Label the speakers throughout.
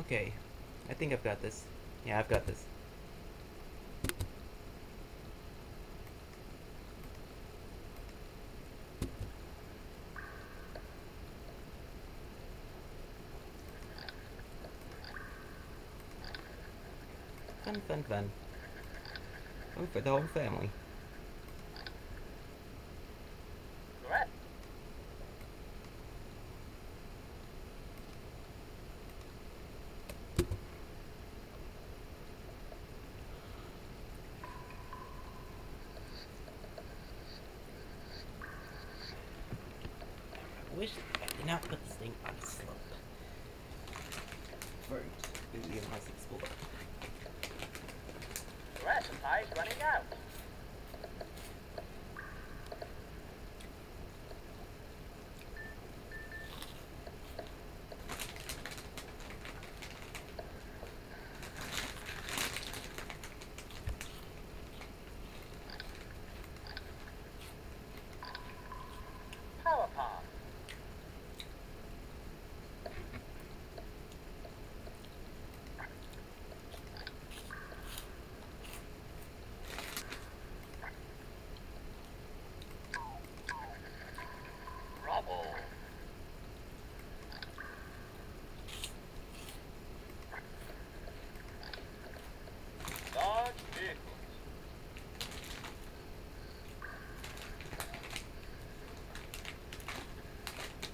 Speaker 1: Okay. I think I've got this. Yeah, I've got this. Fun, fun, fun. Fun for the whole family.
Speaker 2: Correct.
Speaker 1: I wish I did not put this thing on a slope. For maybe a nice explorer.
Speaker 2: Correct. Supply running out.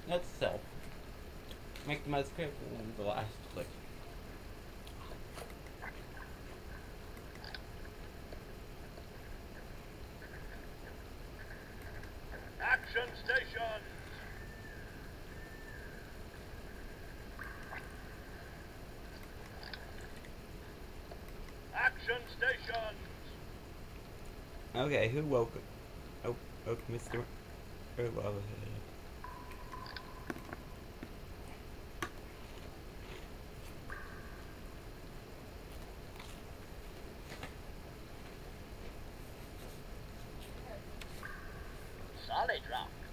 Speaker 1: That's self. Make the most careful one the last click.
Speaker 2: Action stations. Action stations.
Speaker 1: Okay, who woke Oh, woke Mr. Oh, well,
Speaker 2: 誰が啊。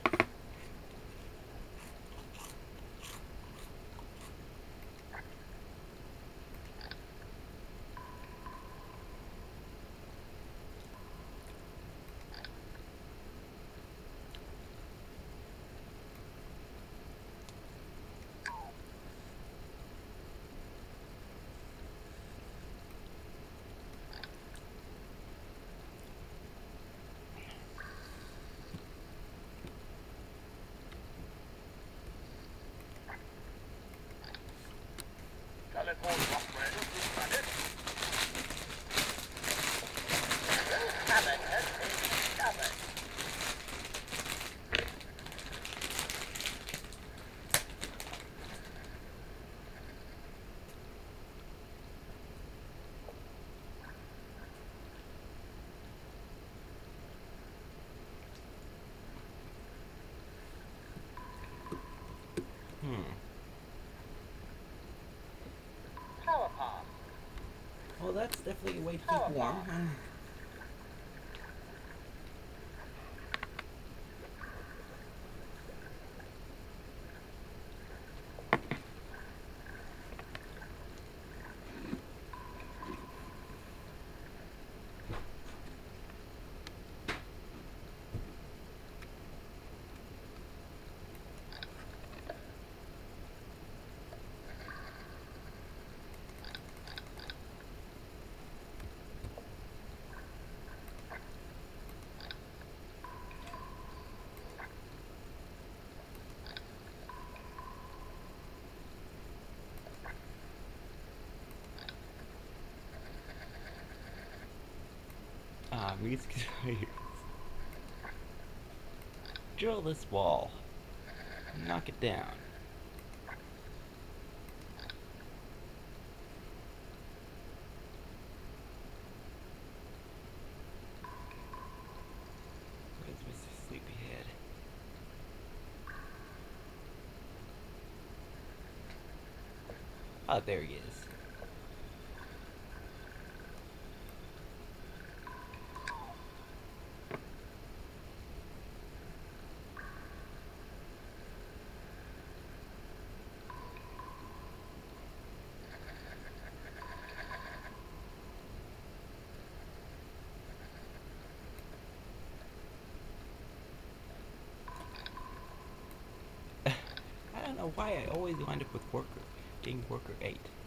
Speaker 1: Hmm.
Speaker 2: Power path.
Speaker 1: Well, that's definitely a way to
Speaker 2: Oh,
Speaker 1: keep warm. Uh, Ah, Drill this wall. And knock it down. Sleepyhead? Oh, there he is. Know why I always wind up with worker, being worker 8.